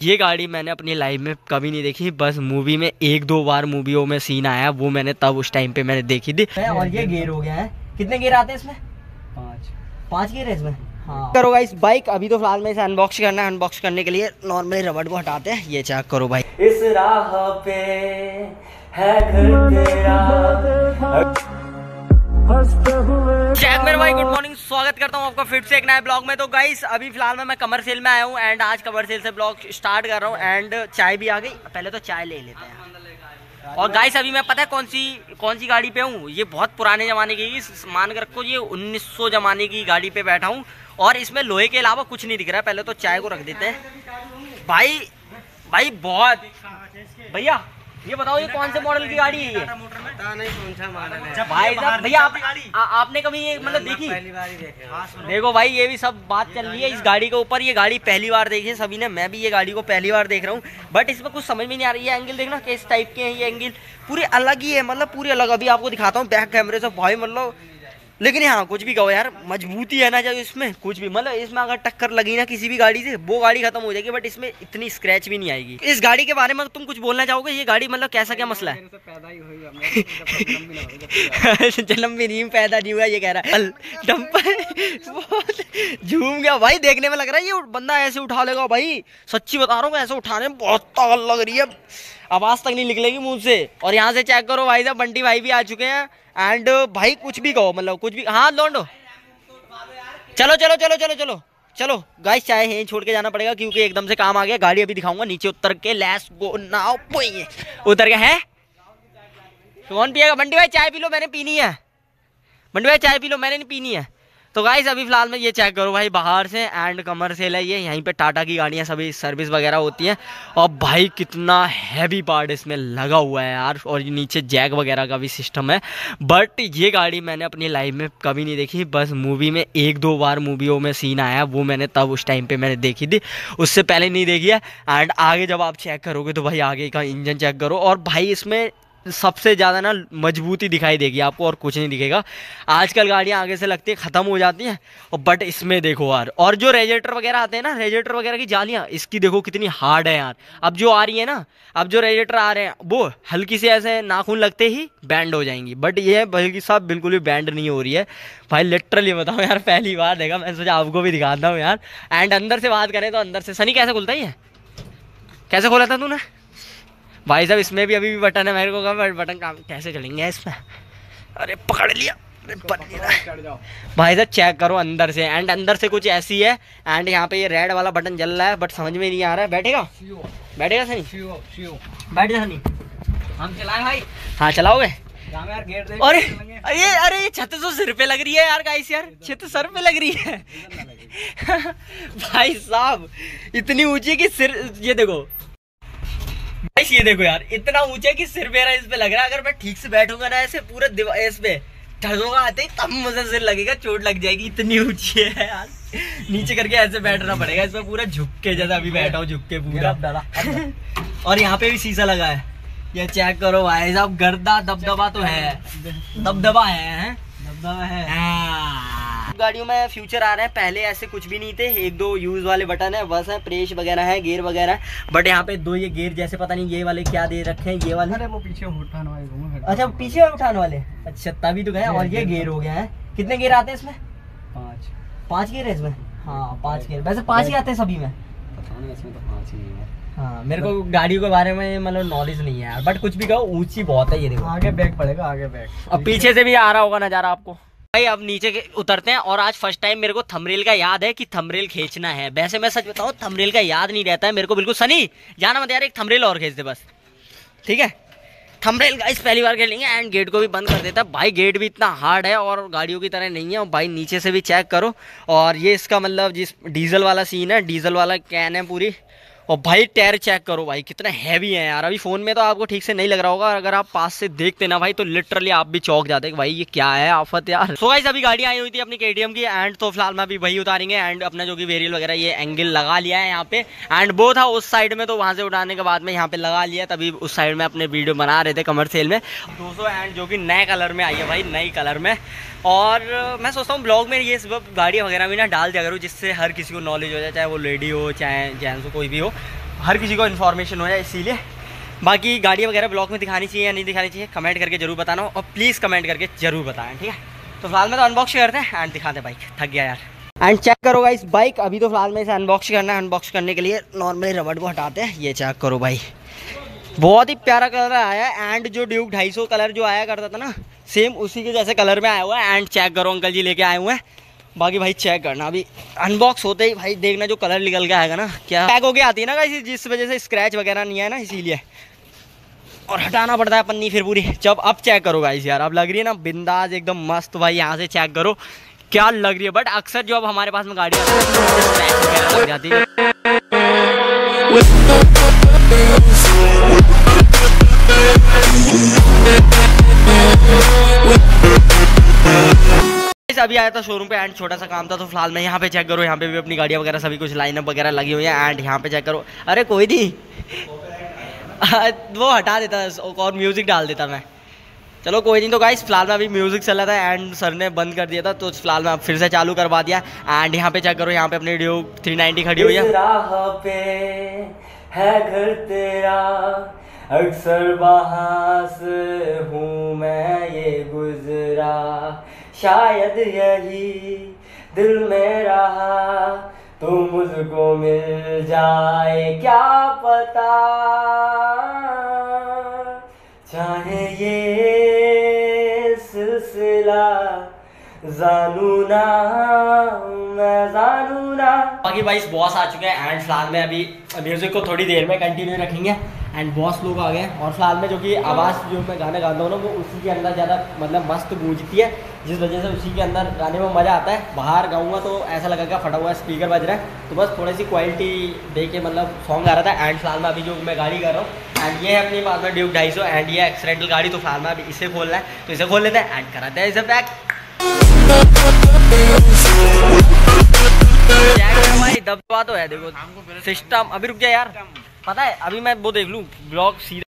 ये गाड़ी मैंने अपनी लाइफ में कभी नहीं देखी। बस मूवी में एक दो बार मूवियों में सीन आया वो मैंने तब उस टाइम पे मैंने देखी थी। और ये गेयर हो गया है। कितने गेयर आते हैं इसमें? पाँच। पाँच गेयर है इसमें? हाँ। करो भाई बाइक अभी तो फ़िलहाल में इसे अनबॉक्स करना है। अनबॉक्स करने के लिए नॉर्मली रबड़ को हटाते हैं। ये चेक करो भाई। इस राह पे है घर तेरा। चेक मेरे भाई गुड मॉर्निंग स्वागत करता हूँ आपका फिर से एक नए ब्लॉग में। तो गाइस अभी फ़िलहाल में मैं कमर सेल में आया हूँ एंड आज कमर सेल से ब्लॉग स्टार्ट कर रहा हूँ एंड चाय भी आ गई। पहले तो चाय ले लेते हैं। और गाइस अभी मैं पता है कौन सी कौन सी गाड़ी पे हूँ? ये बहुत पुराने ज़माने की मान कर रखो ये 1900 ज़माने की गाड़ी पे बैठा हूँ। और इसमें लोहे के अलावा कुछ नहीं दिख रहा है। पहले तो चाय को रख देते हैं। भाई भाई बहुत भैया ये बताओ ये कौन से मॉडल की गाड़ी है ये? नहीं कौन सा मॉडल है। भाई साहब भैया आप, आ, आपने कभी ये मतलब देखी? पहली बार ही देखे हाँ, देखो भाई ये भी सब बात चल रही है इस गाड़ी के ऊपर। ये गाड़ी पहली बार देखी है सभी ने। मैं भी ये गाड़ी को पहली बार देख रहा हूँ। बट इसमें कुछ समझ में नहीं आ रही है। एंगल देखना किस टाइप के हैं ये एंगल पूरे अलग ही है मतलब पूरे अलग। अभी आपको दिखाता हूँ बैक कैमरे से। भाई मतलब लेकिन हाँ कुछ भी कहो यार, मजबूती है ना जब इसमें, कुछ भी। मतलब इसमें अगर टक्कर लगी ना किसी भी गाड़ी से, वो गाड़ी खत्म हो जाएगी बट इसमें इतनी स्क्रैच भी नहीं आएगी। इस गाड़ी के बारे में तुम कुछ बोलना चाहोगे? ये गाड़ी मतलब कैसा क्या मसला है? जन्म भी नहीं पैदा नहीं हुआ, ये कह रहा है। झूम गया। भाई, देखने में लग रहा है ये बंदा ऐसे उठा लेगा भाई। सच्ची बता रहा हूँ, ऐसे उठाने में बहुत ताकत लग रही है। आवाज़ तक नहीं निकलेगी मुँह से और यहाँ से चेक करो भाई साहब, बंटी भाई भी आ चुके हैं। एंड भाई कुछ भी कहो मतलब कुछ भी हाँ लोंडो। चलो चलो चलो चलो चलो चलो। गाइस चाहे यहीं छोड़ के जाना पड़ेगा, क्योंकि एकदम से काम आ गया। गाड़ी अभी दिखाऊँगा, नीचे उतर के लैस गो नाउ उतर गया, है? कौन पिएगा? बंटी भाई, चाय पी लो, मैंने पीनी है। बंटी भाई, चाय पी लो, मैंने नहीं पीनी है। तो गाइस अभी फ़िलहाल में ये चेक करो भाई, बाहर से एंड कमर्शियल है ये यहीं पे टाटा की गाड़ियाँ सभी सर्विस वगैरह होती हैं। और भाई कितना हैवी पार्ट इसमें लगा हुआ है यार, और ये नीचे जैक वगैरह का भी सिस्टम है। बट ये गाड़ी मैंने अपनी लाइफ में कभी नहीं देखी, बस मूवी में एक दो बार मूवियों में सीन आया, वो मैंने तब उस टाइम पर मैंने देखी थी, उससे पहले नहीं देखी है। एंड आगे जब आप चेक करोगे तो भाई आगे का इंजन चेक करो, और भाई इसमें सबसे ज़्यादा ना मजबूती दिखाई देगी आपको और कुछ नहीं दिखेगा। आजकल गाड़ियाँ आगे से लगती है, ख़त्म हो जाती हैं, और बट इसमें देखो यार, और जो रेजेटर वगैरह आते हैं ना रेजेटर वगैरह की जालियाँ, इसकी देखो कितनी हार्ड है यार। अब जो आ रही है ना, अब जो रेजेटर आ रहे हैं, वो हल्की से ऐसे नाखून लगते ही बैंड हो जाएँगी। बट ये बल्कि सब बिल्कुल भी बैंड नहीं हो रही है। भाई लिटरली बताओ यार, पहली बार देखा, मैं सोचा आपको भी दिखाता हूँ यार। एंड अंदर से बात करें तो अंदर से, सनी, कैसे खुलता ही है कैसे खोला था तूने? भाई साहब इसमें भी अभी भी बटन है मेरे को कहा बटन काम कैसे चलेंगे इसमें? अरे पकड़ लिया। भाई साहब चेक करो अंदर से। एंड अंदर से कुछ ऐसी है। एंड यहाँ पे ये रेड वाला बटन जल रहा है बट समझ में नहीं आ रहा है। बैठेगा? बैठेगा सनी? बैठ जा सनी। हम चलाए भाई? हाँ चलाओगे? अरे अरे अरे ये छत तो सिर पे लग रही है यार गाइस यार। छत सर पे लग रही है। भाई साहब इतनी ऊँची कि सिर ये देखो। ये देखो यार इतना ऊँचा कि सिर मेरा इस पे लग रहा है। अगर मैं ठीक से बैठूँगा ना ऐसे पूरे इस पे ठगोगा आते ही तब मुझे सिर लगेगा चोट लग जाएगी। इतनी ऊँची है यार। नीचे करके ऐसे बैठना पड़ेगा इसमें पूरा झुक के जैसा अभी बैठा हूँ झुक के पूरा। और यहाँ पे भी शीशा लगा है। ये चेक करो भाई साहब गर्दा दबदबा तो है। दबदबा। है दबदबा है। गाड़ियों में फ्यूचर आ रहे हैं। पहले ऐसे कुछ भी नहीं थे। एक दो यूज़ वाले बटन है बस है प्रेस वगैरह है गेयर वगैरह है। बट यहाँ पे दो ये गेयर जैसे पता नहीं ये वाले क्या दे रखे हैं ये वाले। अरे वो पीछे उठाने वाले अच्छा पीछे उठाने वाले। अच्छा तभी तो गए और ये गेयर हो गया है। कितने गेयर आते हैं इसमें? पाँच। पाँच गेयर है इसमें? हाँ पाँच गेयर वैसे पाँच ही आते हैं सभी में। इसमें तो पाँच ही है। हाँ मेरे को गाड़ियों के बारे में मतलब नॉलेज नहीं है बट कुछ भी कहो ऊँची बहुत है ये देखो। आगे बैग पड़ेगा आगे बैग अब पीछे से भी आ रहा होगा नज़ारा आपको। भाई, अब नीचे के उतरते हैं और आज फ़र्स्ट टाइम मेरे को थमरेल का याद है कि थमरेल खींचना है। वैसे मैं सच बताऊँ थमरेल का याद नहीं रहता है मेरे को बिल्कुल। सनी, जाना मत यार, एक थमरेल और खींच दे बस। ठीक है? थमरेल गाइस पहली बार खेलेंगे एंड गेट को भी बंद कर देता है। भाई गेट भी इतना हार्ड है और गाड़ियों की तरह नहीं है। और भाई, नीचे से भी चेक करो। और ये इसका मतलब जिस डीजल वाला सीन है डीजल वाला कैन है पूरी। और भाई टायर चेक करो भाई, कितना हैवी है यार। अभी फ़ोन में तो आपको ठीक से नहीं लग रहा होगा, अगर आप पास से देखते ना भाई तो लिटरली आप भी चौक जाते भाई ये क्या है आफत यार। सो गाइस अभी गाड़ी आई हुई थी अपनी के की एंड तो फ़िलहाल में अभी वही उतारेंगे एंड अपना जो कि वेरियल वगैरह, ये एंगल लगा लिया है यहाँ पे। एंड वो था उस साइड में तो वहाँ से उठाने के बाद में यहाँ पे लगा लिया, तभी उस साइड में अपने वीडियो बना रहे थे कमर्शियल में। दो एंड जो कि नए कलर में आई है भाई, नई कलर में। और मैं सोचता हूँ ब्लॉग में ये सब गाड़ी वगैरह भी ना डाल दिया करूँ, जिससे हर किसी को नॉलेज हो जाए, चाहे वो लेडी हो, चाहे जेंट्स हो, कोई भी हो। हर किसी को इन्फॉर्मेशन हो जाए, इसीलिए। बाकी गाड़ी वगैरह ब्लॉग में दिखानी चाहिए या नहीं दिखानी चाहिए कमेंट करके ज़रूर बताना और प्लीज़ कमेंट करके ज़रूर बताएँ ठीक है? तो फ़िलहाल में तो अनबॉक्स करते हैं एंड दिखाते बाइक थक गया यार। एंड चेक करो भाई बाइक अभी तो फ़िलहाल में इसे अनबॉक्स करना है। अनबॉक्स करने के लिए नॉर्मली रबड़ को हटाते हैं। ये चेक करो भाई। बहुत ही प्यारा कलर आया है एंड जो ड्यूक ढाई कलर जो आया करता था ना सेम उसी के जैसे कलर में आया हुआ है। एंड चेक करो अंकल जी लेके आए हुए हैं। बाकी भाई चेक करना। अभी अनबॉक्स होते ही भाई देखना जो कलर निकल के आएगा ना, क्या पैक होके आती है ना गाइस जिस वजह से स्क्रैच वगैरह नहीं है ना, इसीलिए। और हटाना पड़ता है पन्नी फिर पूरी। जब अब चेक करो गाइस यार, अब लग रही है ना बिंदास एकदम मस्त भाई, यहाँ से चेक करो। क्या लग रही है बट अक्सर जो अब हमारे पास में गाड़ी आती है है। Guys, अभी आया था शोरूम पे एंड छोटा सा काम था तो फ़िलहाल मैं यहाँ पे चेक करो। यहाँ पे भी अपनी गाड़ियाँ वगैरह सभी कुछ लाइनअप वगैरह लगी हुई है एंड यहाँ पे चेक करो। अरे कोई नहीं। वो हटा देता और म्यूज़िक डाल देता मैं। चलो कोई नहीं तो गाइस फ़िलहाल में अभी म्यूज़िक चल रहा था एंड सर ने बंद कर दिया था तो फ़िलहाल मैं फिर से चालू करवा दिया। एंड यहाँ पे चेक करो यहाँ पे अपनी ड्यू 390 खड़ी हुई है। घर तेरा अक्सर से हूँ मैं ये गुजरा। शायद यही दिल में रहा तो मुझको मिल जाए, क्या पता? चाहे ये सिलसिला जानू ना, मैं जानू ना। बाकी भाई बॉस आ चुके हैं एंड फ़िलहाल में अभी म्यूज़िक को थोड़ी देर में कंटिन्यू रखेंगे। एंड बॉस लोग आ गए हैं। और फ़िलहाल में जो कि आवाज़ जो मैं गाना गाता हूँ ना वो उसी के अंदर ज़्यादा मतलब मस्त गूंजती है जिस वजह से उसी के अंदर गाने में मज़ा आता है। बाहर गाऊँगा तो ऐसा लगेगा फटा हुआ स्पीकर बज रहा है। तो बस थोड़ी सी क्वालिटी दे के मतलब सॉन्ग आ रहा था। एंड फ़िलहाल में अभी जो मैं गाड़ी कर रहा हूँ। एंड ये है अपनी पास में ड्यूक ढाई सौ। एंड ये एक्सीडेंटल गाड़ी तो फ़िलहाल में अभी इसे खोलना है। तो इसे खोल लेते हैं। एंड कराते हैं इसे पैक भाई दबा तो है देखो। सिस्टम अभी रुक जाए यार। पता है अभी मैं वो देख लूँ ब्लॉग सीधा